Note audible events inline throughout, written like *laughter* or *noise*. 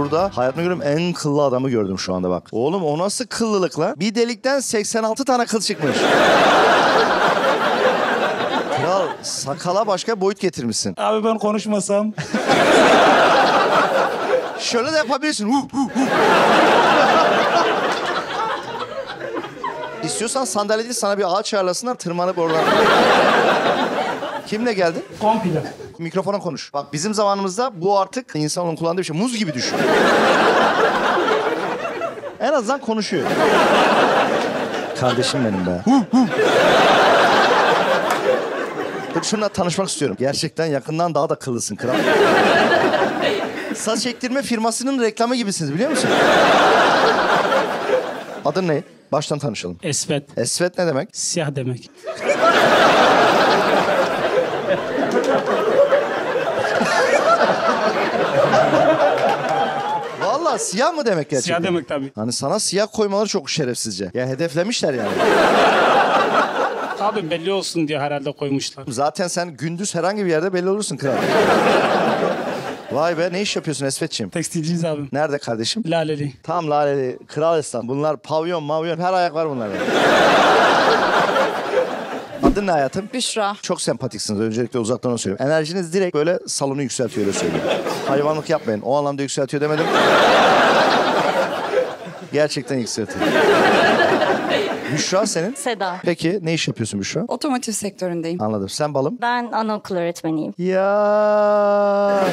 şurada hayatımda gördüğüm en kıllı adamı gördüm şu anda bak. Oğlum o nasıl kıllılık lan? Bir delikten 86 tane kıl çıkmış. *laughs* Kral sakala başka boyut getirmişsin. Abi ben konuşmasam. *laughs* Şöyle de yapabilirsin. Hu, hu, hu. İstiyorsan sandalye değil sana bir ağaç ayarlasınlar tırmanıp oradan. *laughs* Kimle geldin? Komple. Mikrofona konuş. Bak bizim zamanımızda bu artık insanın kullandığı bir şey. Muz gibi düşün. *laughs* en azından konuşuyor. Kardeşim benim be. Dur şununla tanışmak istiyorum. Gerçekten yakından daha da kıllısın kral. Saç ektirme firmasının reklamı gibisiniz biliyor musun? Adın ne? Baştan tanışalım. Esvet. Esvet ne demek? Siyah demek. Siyah mı demek gerçekten? Siyah demek tabii. Hani sana siyah koymaları çok şerefsizce. Ya hedeflemişler yani. *laughs* Abi belli olsun diye herhalde koymuşlar. Zaten sen gündüz herhangi bir yerde belli olursun kral. *laughs* Vay be ne iş yapıyorsun Esvetciğim? Tekstilciyiz abi. Nerede kardeşim? Laleli. Tam laleli, kral esnaf. Bunlar pavyon, mavyon, her ayak var bunlarda. *laughs* Adın ne hayatım? Büşra. Çok sempatiksiniz. Öncelikle uzaktan onu söyleyeyim. Enerjiniz direkt böyle salonu yükseltiyor öyle söyleyeyim. Hayvanlık yapmayın. O anlamda yükseltiyor demedim. Gerçekten yükseltiyor. Büşra senin? Seda. Peki ne iş yapıyorsun Büşra? Otomotiv sektöründeyim. Anladım. Sen balım? Ben anaokul öğretmeniyim. Ya.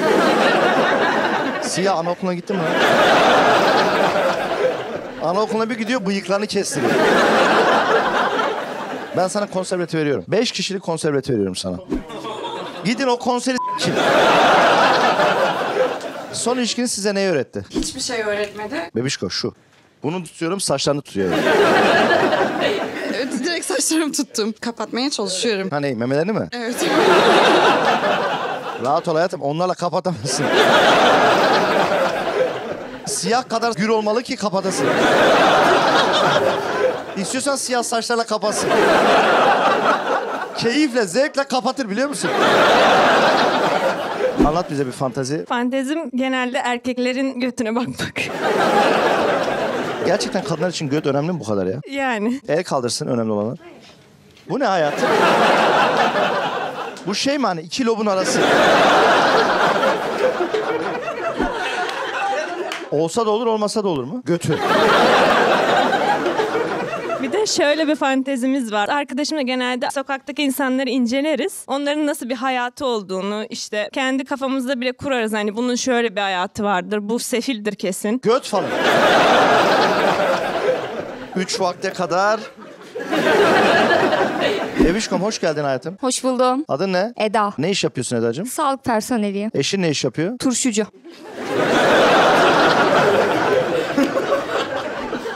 Siyah anaokuluna gittin mi? Anaokuluna bir gidiyor bıyıklarını kestiriyor. Ben sana konserveti veriyorum. Beş kişilik konserveti veriyorum sana. Gidin o konseri s**in. Son ilişkiniz size neyi öğretti? Hiçbir şey öğretmedi. Bebişko şu. Bunu tutuyorum saçlarını tutuyorum. Evet direkt saçlarımı tuttum. Kapatmaya çalışıyorum. Ha ne memelerini mi? Evet. Rahat ol hayatım onlarla kapatamazsın. Siyah kadar gür olmalı ki kapatasın. İstiyorsan siyah saçlarla kapatsın. Keyifle, zevkle kapatır biliyor musun? Anlat bize bir fantazi. Fantezim genelde erkeklerin götüne bakmak. Gerçekten kadınlar için göt önemli mi bu kadar ya? Yani. El kaldırsın önemli olanlar. Bu ne hayatım? Bu şey mi hani iki lobun arası? Olsa da olur olmasa da olur mu? Götü. Şöyle bir fantezimiz var. Arkadaşımla genelde sokaktaki insanları inceleriz. Onların nasıl bir hayatı olduğunu işte kendi kafamızda bile kurarız. Hani bunun şöyle bir hayatı vardır. Bu sefildir kesin. Göt falan. Üç vakte kadar. Bebişkom hoş geldin hayatım. Hoş buldum. Adın ne? Eda. Ne iş yapıyorsun Eda'cığım? Sağlık personeliyim. Eşin ne iş yapıyor? Turşucu.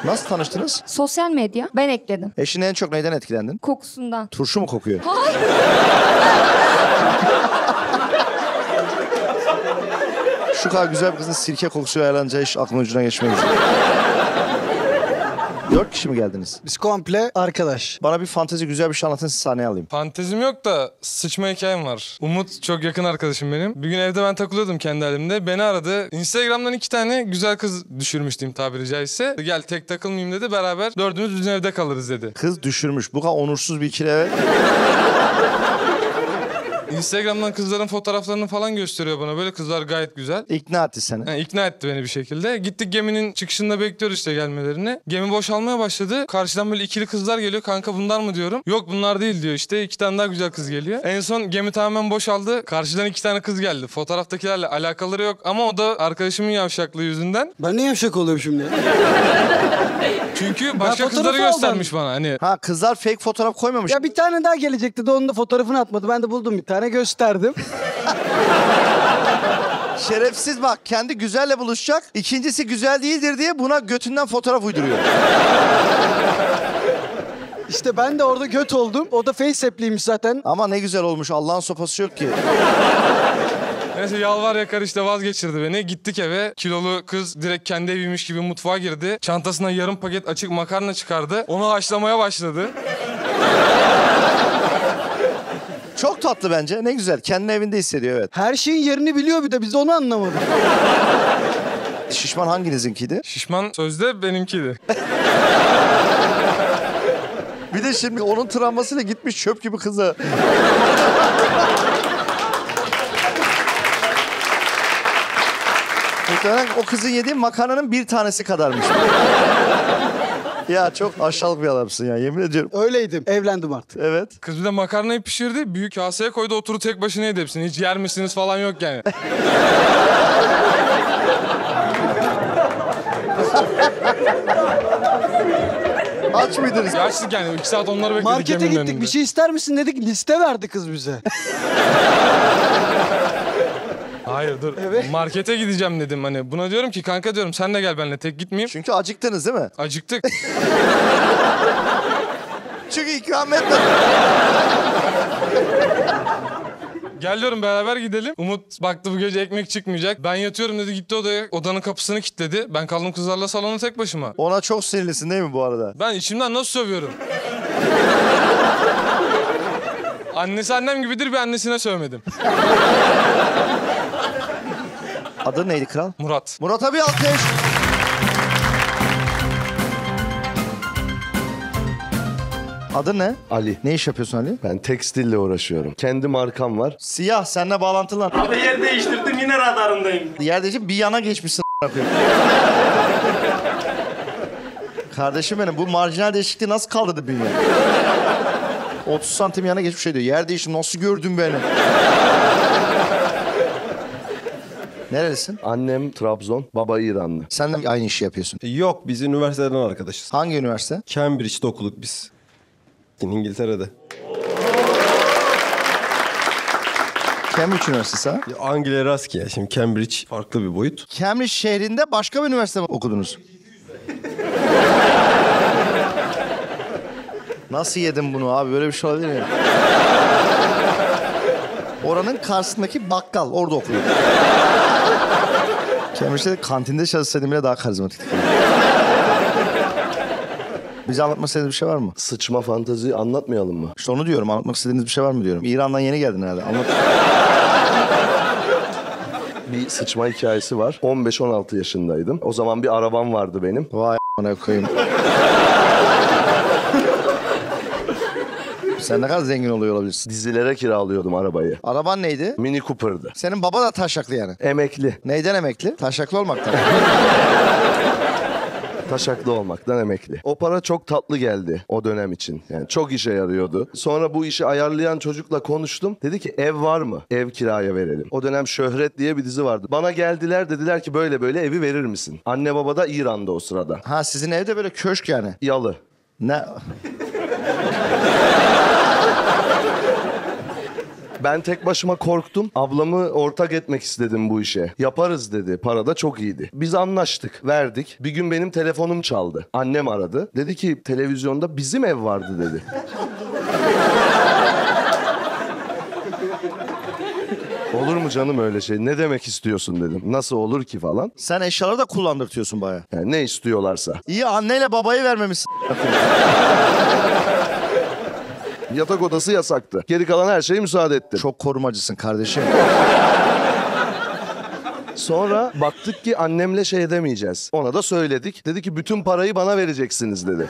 Nasıl tanıştınız? Sosyal medya. Ben ekledim. Eşin en çok neyden etkilendin? Kokusundan. Turşu mu kokuyor? Şu kadar güzel bir kızın sirke kokusu ayarlanacağı iş aklımın ucuna geçmez. Dört kişi mi geldiniz? Biz komple arkadaş. Bana bir fantezi güzel bir şey anlatın siz sahneye alayım. Fantezim yok da sıçma hikayem var. Umut çok yakın arkadaşım benim. Bir gün evde ben takılıyordum kendi halimde. Beni aradı. Instagram'dan iki tane güzel kız düşürmüş diyeyim tabiri caizse. Gel tek takılmayayım dedi. Beraber dördümüz bizim evde kalırız dedi. Kız düşürmüş. Bu kadar onursuz bir ikili eve. *laughs* Instagram'dan kızların fotoğraflarını falan gösteriyor bana. Böyle kızlar gayet güzel. İkna etti seni. Yani ikna etti beni bir şekilde. Gittik geminin çıkışında bekliyoruz işte gelmelerini. Gemi boşalmaya başladı. Karşıdan böyle ikili kızlar geliyor. Kanka bunlar mı diyorum. Yok bunlar değil diyor işte. iki tane daha güzel kız geliyor. En son gemi tamamen boşaldı. Karşıdan iki tane kız geldi. Fotoğraftakilerle alakaları yok. Ama o da arkadaşımın yavşaklığı yüzünden. Ben ne yavşak oluyorum şimdi? *laughs* Çünkü başka kızları göstermiş bana. Hani Ha kızlar fake fotoğraf koymamış. Ya bir tane daha gelecekti de onun da fotoğrafını atmadı. Ben de buldum bir tane gösterdim. *laughs* Şerefsiz bak kendi güzelle buluşacak. İkincisi güzel değildir diye buna götünden fotoğraf uyduruyor. İşte ben de orada göt oldum. O da face app'liymiş zaten. Ama ne güzel olmuş. Allah'ın sopası yok ki. Neyse yalvar yakar işte vazgeçirdi beni. Gittik eve. Kilolu kız direkt kendi eviymiş gibi mutfağa girdi. Çantasından yarım paket açık makarna çıkardı. Onu haşlamaya başladı. Çok tatlı bence. Ne güzel. Kendini evinde hissediyor evet. Her şeyin yerini biliyor bir de biz onu anlamadık. *laughs* Şişman hanginizinkiydi? Şişman sözde benimkiydi. *laughs* Bir de şimdi onun travmasıyla gitmiş çöp gibi kızı. *laughs* Muhtemelen o kızın yediği makarnanın bir tanesi kadarmış. Ya çok aşağılık bir adamsın ya yemin ediyorum. Öyleydim. Evlendim artık. Evet. Kız bir de makarnayı pişirdi. Büyük kaseye koydu oturu tek başına yedi hepsini. Hiç yer misiniz falan yok yani. *laughs* Aç mıydınız? Yaşlık yani. iki saat onları bekledik Markete gittik. önünde. Bir şey ister misin dedik. Liste verdi kız bize. *laughs* Hayır dur. Evet. Markete gideceğim dedim hani. Buna diyorum ki kanka diyorum sen de gel benimle tek gitmeyeyim. Çünkü acıktınız değil mi? Acıktık. *laughs* Çünkü ikram etmedi. Gel diyorum beraber gidelim. Umut baktı bu gece ekmek çıkmayacak. Ben yatıyorum dedi gitti odaya. Odanın kapısını kilitledi. Ben kaldım kızlarla salona tek başıma. Ona çok sinirlisin değil mi bu arada? Ben içimden nasıl sövüyorum? Annesi annem gibidir bir annesine sövmedim. Adı neydi kral? Murat. Murat abi alkış. Adı ne? Ali. Ne iş yapıyorsun Ali? Ben tekstille uğraşıyorum. Kendi markam var. Siyah seninle bağlantılı lan. Abi yer değiştirdim yine radarındayım. Yer değişip bir yana geçmişsin koyayım. Kardeşim benim bu marjinal değişikliği nasıl kaldırdı bünye? 30 santim yana geçmiş şey diyor. Yer değişim nasıl gördün beni? Nerelisin? Annem Trabzon, baba İranlı. Sen de aynı işi yapıyorsun. Yok biz üniversiteden arkadaşız. Hangi üniversite? Cambridge'de okuduk biz. İngiltere'de. Cambridge Üniversitesi ha? Ya Anglia Ruskia. Şimdi Cambridge farklı bir boyut. Cambridge şehrinde başka bir üniversite mi okudunuz? Nasıl yedin bunu abi? Böyle bir şey olabilir mi? Oranın karşısındaki bakkal. Orada okudum. Cambridge'de kantinde çalışsaydım bile daha karizmatik. Bize anlatmak istediğiniz bir şey var mı? Sıçma fantazi anlatmayalım mı? İşte onu diyorum. Anlatmak istediğiniz bir şey var mı diyorum. İran'dan yeni geldin herhalde. Anlat. Bir sıçma hikayesi var. 15-16 yaşındaydım. O zaman bir arabam vardı benim. Vay a**ına koyayım. Sen ne kadar zengin oluyor olabilirsin. Dizilere kiralıyordum arabayı. Araban neydi? Mini Cooper'dı. Senin baba da taşaklı yani. Emekli. Neyden emekli? Taşaklı olmaktan. *laughs* Taşaklı olmaktan emekli. O para çok tatlı geldi o dönem için. Yani çok işe yarıyordu. Sonra bu işi ayarlayan çocukla konuştum. Dedi ki ev var mı? Ev kiraya verelim. O dönem Şöhret diye bir dizi vardı. Bana geldiler dediler ki böyle böyle evi verir misin? Anne baba da İran'da o sırada. ha sizin evde böyle köşk yani. Yalı. Ne? *laughs* Ben tek başıma korktum. Ablamı ortak etmek istedim bu işe. Yaparız dedi. Para da çok iyiydi. Biz anlaştık. Verdik. Bir gün benim telefonum çaldı. Annem aradı. Dedi ki televizyonda bizim ev vardı dedi. Olur mu canım öyle şey? Ne demek istiyorsun dedim. Nasıl olur ki falan. Sen eşyaları da kullandırtıyorsun baya. Yani ne istiyorlarsa. İyi anneyle babayı vermemişsin. *laughs* Yatak odası yasaktı. Geri kalan her şeye müsaade ettim. Çok korumacısın kardeşim. Sonra baktık ki annemle şey edemeyeceğiz. Ona da söyledik. Dedi ki bütün parayı bana vereceksiniz dedi.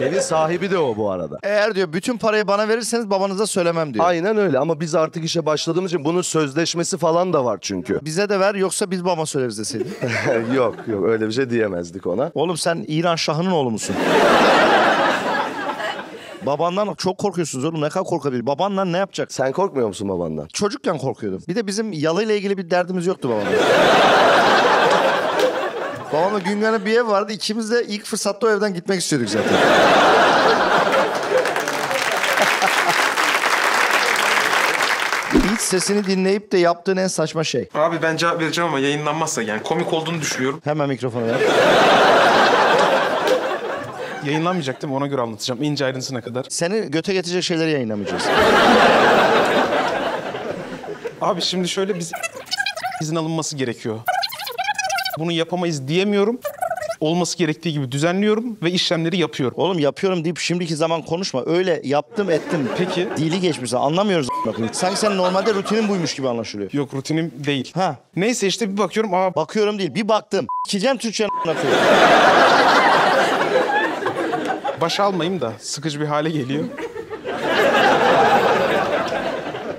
Evin sahibi de o bu arada. Eğer diyor bütün parayı bana verirseniz babanıza söylemem diyor. Aynen öyle ama biz artık işe başladığımız için bunun sözleşmesi falan da var çünkü. Bize de ver yoksa biz baba söyleriz deseydin. *laughs* yok yok öyle bir şey diyemezdik ona. Oğlum sen İran Şahı'nın oğlu musun? Babandan çok korkuyorsunuz oğlum. Ne kadar korkabilir? Babanla ne yapacak? Sen korkmuyor musun babandan? Çocukken korkuyordum. Bir de bizim yalıyla ilgili bir derdimiz yoktu babamla. *laughs* Babamla Güngör'e bir ev vardı. İkimiz de ilk fırsatta o evden gitmek istiyorduk zaten. *laughs* İç sesini dinleyip de yaptığın en saçma şey. Abi ben cevap vereceğim ama yayınlanmazsa yani komik olduğunu düşünüyorum. Hemen mikrofonu ver. *laughs* Yayınlanmayacak değil mi? Ona göre anlatacağım. İnce ayrıntısına kadar. Seni göte getirecek şeyleri yayınlamayacağız. Abi şimdi şöyle biz izin alınması gerekiyor. Bunu yapamayız diyemiyorum. olması gerektiği gibi düzenliyorum ve işlemleri yapıyorum. Oğlum yapıyorum deyip şimdiki zaman konuşma. Öyle yaptım ettim. Peki. Dili geçmiş. Anlamıyoruz. a**ına Sanki senin normalde rutinin buymuş gibi anlaşılıyor. Yok rutinim değil. Ha. Neyse işte bir bakıyorum aa Bakıyorum değil. Bir baktım. Türkçe'nin a**ına koyayım. Baş almayayım da sıkıcı bir hale geliyor.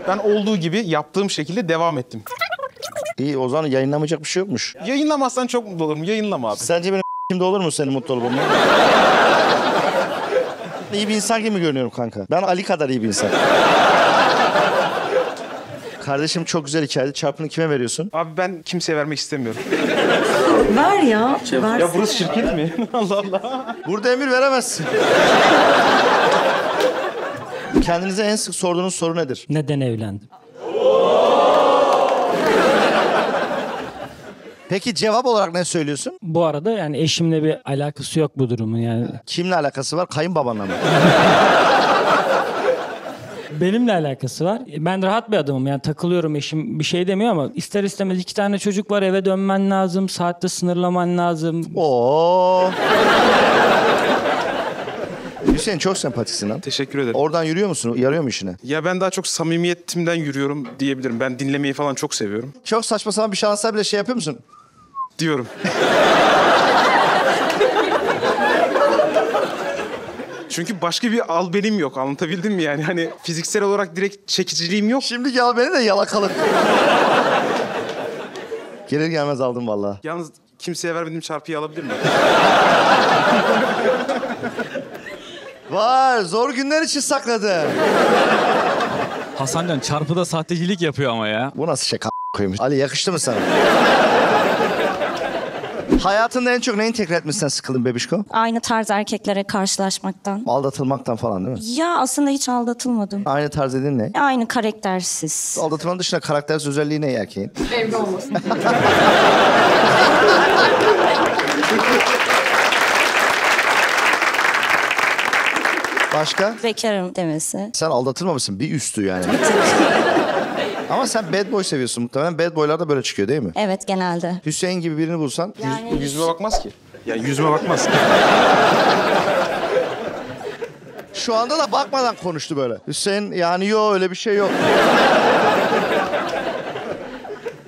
Ben olduğu gibi yaptığım şekilde devam ettim. İyi o zaman yayınlamayacak bir şey yokmuş. Yayınlamazsan çok mutlu olurum. Yayınlama abi. Sence benim *laughs* şimdi olur mu senin mutlu olup olman? *laughs* iyi bir insan gibi görünüyorum kanka. Ben Ali kadar iyi bir insan. *laughs* Kardeşim çok güzel hikayeydi. Çarpını kime veriyorsun? Abi ben kimseye vermek istemiyorum. *laughs* Ver ya. Ver. Ya burası şirket mi? *laughs* Allah Allah. Burada emir veremezsin. Kendinize en sık sorduğunuz soru nedir? Neden evlendim? Peki cevap olarak ne söylüyorsun? Bu arada yani eşimle bir alakası yok bu durumun yani. Kimle alakası var? Kayınbabanla mı? *laughs* Benimle alakası var. Ben rahat bir adamım yani takılıyorum eşim bir şey demiyor ama ister istemez iki tane çocuk var eve dönmen lazım. Saatte sınırlaman lazım. Oo. *laughs* Hüseyin çok sempatiksin lan. Teşekkür ederim. Oradan yürüyor musun? Yarıyor mu işine? Ya ben daha çok samimiyetimden yürüyorum diyebilirim. Ben dinlemeyi falan çok seviyorum. Çok saçma sapan bir şansa bile şey yapıyor musun? Diyorum. *laughs* Çünkü başka bir albenim yok. Anlatabildim mi yani? Hani fiziksel olarak direkt çekiciliğim yok. Şimdi gel beni de yalakalık. Gelir gelmez aldım vallahi. Yalnız kimseye vermediğim çarpıyı alabilir miyim? Var zor günler için sakladım. Hasancan çarpıda sahtecilik yapıyor ama ya. Bu nasıl şaka koymuş? Ali yakıştı mı sana? Hayatında en çok neyin tekrar etmesinden sıkıldın bebişko? Aynı tarz erkeklere karşılaşmaktan. Aldatılmaktan falan değil mi? Ya aslında hiç aldatılmadım. Aynı tarz dediğin ne? Aynı karaktersiz. Aldatılmanın dışında karaktersiz özelliği ne erkeğin? Evli olmasın. Başka? Bekarım demesi. Sen aldatılmamışsın bir üstü yani. Ama sen bad boy seviyorsun muhtemelen. Bad boylar da böyle çıkıyor değil mi? Evet genelde. Hüseyin gibi birini bulsan Yani Yüzüme bakmaz ki. Ya yüzüme bakmaz. şu anda da bakmadan konuştu böyle. Hüseyin yani yok öyle bir şey yok.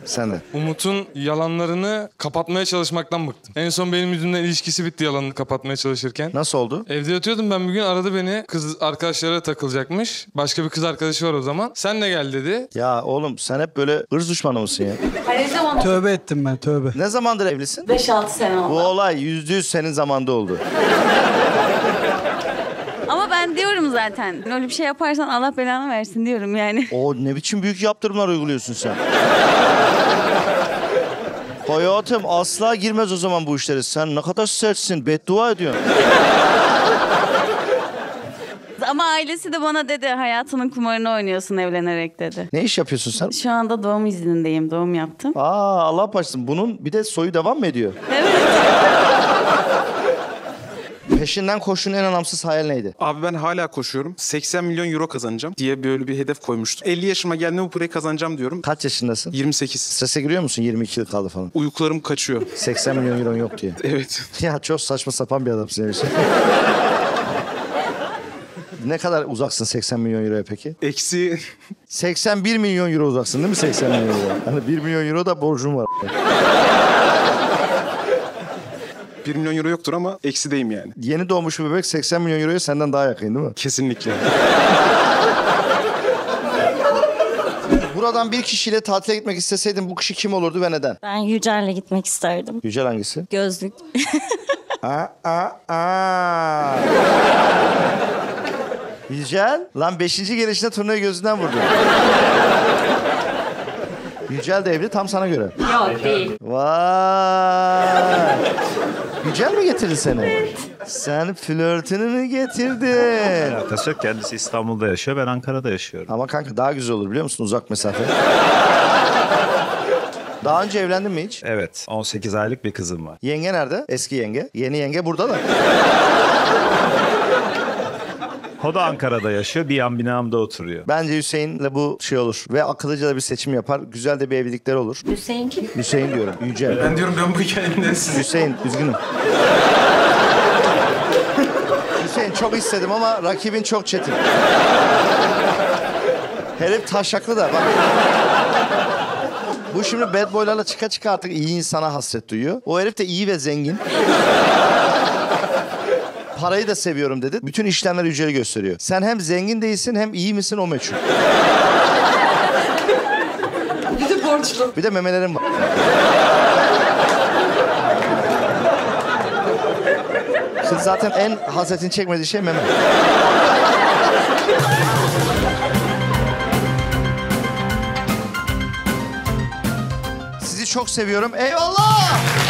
Sen de. Umut'un yalanlarını kapatmaya çalışmaktan bıktım. En son benim yüzümden ilişkisi bitti yalanını kapatmaya çalışırken. Nasıl oldu? Evde yatıyordum ben bir gün aradı beni. Kız arkadaşlara takılacakmış. Başka bir kız arkadaşı var o zaman. Sen de gel dedi. Ya oğlum sen hep böyle ırz düşmanı mısın ya? Tövbe ettim ben tövbe. Ne zamandır evlisin? 5-6 sene Bu olay yüzde yüz senin zamanda oldu. *laughs* Ama ben diyorum zaten. Öyle bir şey yaparsan Allah belanı versin diyorum yani. O ne biçim büyük yaptırımlar uyguluyorsun sen? *laughs* Hayatım asla girmez o zaman bu işlere. Sen ne kadar sertsin. Beddua ediyorsun. *laughs* Ama ailesi de bana dedi hayatının kumarını oynuyorsun evlenerek dedi. Ne iş yapıyorsun sen? Şu anda doğum iznindeyim. Doğum yaptım. Aa Allah başlasın. Bunun bir de soyu devam mı ediyor? Evet. Peşinden koştuğun en anlamsız hayal neydi? Abi ben hala koşuyorum. 80 milyon euro kazanacağım diye böyle bir hedef koymuştum. 50 yaşıma geldiğimde bu parayı kazanacağım diyorum. Kaç yaşındasın? 28. Strese giriyor musun? 22 yıl kaldı falan. Uykularım kaçıyor. 80 milyon euro yok diye. *laughs* Evet. Ya çok saçma sapan bir adamsın Hüseyin. *laughs* ne kadar uzaksın 80 milyon euroya peki? Eksi *laughs* 81 milyon euro uzaksın değil mi 80 milyon euro? Hani 1 milyon euro da borcum var. 1 milyon euro yoktur ama eksideyim yani. Yeni doğmuş bir bebek 80 milyon euroya senden daha yakın değil mi? Kesinlikle. *laughs* Buradan bir kişiyle tatile gitmek isteseydin bu kişi kim olurdu ve neden? Ben Yücel'le gitmek isterdim. Yücel hangisi? Gözlük. *laughs* Aa, aa, aa. Yücel, lan 5. gelişinde turnayı gözünden vurdu. Yücel de evli tam sana göre. Yok değil. Vay. *laughs* Yücel mi getirdi seni? Sen flörtünü mü getirdin? Alakası yok. Kendisi İstanbul'da yaşıyor. Ben Ankara'da yaşıyorum. Ama kanka daha güzel olur biliyor musun uzak mesafe? *laughs* Daha önce evlendin mi hiç? Evet. 18 aylık bir kızım var. Yenge nerede? Eski yenge. Yeni yenge burada da. *laughs* O da Ankara'da yaşıyor. Bir yan binamda oturuyor. Bence Hüseyin'le bu şey olur. Ve akıllıca da bir seçim yapar. Güzel de bir evlilikleri olur. Hüseyin kim? Hüseyin diyorum. Yüce. Ben diyorum ben bu hikayenin? Hüseyin üzgünüm. Hüseyin çok istedim ama rakibin çok çetin. Herif taşaklı da bak. Bu şimdi bad boylarla çıka çıka artık iyi insana hasret duyuyor. O herif de iyi ve zengin. Parayı da seviyorum dedi. Bütün işlemler yüceli gösteriyor. Sen hem zengin değilsin hem iyi misin o meçhul. *laughs* Bir de borçlu. Bir de memelerim var. Şimdi zaten en hasretini çekmediği şey meme. Sizi çok seviyorum. Eyvallah!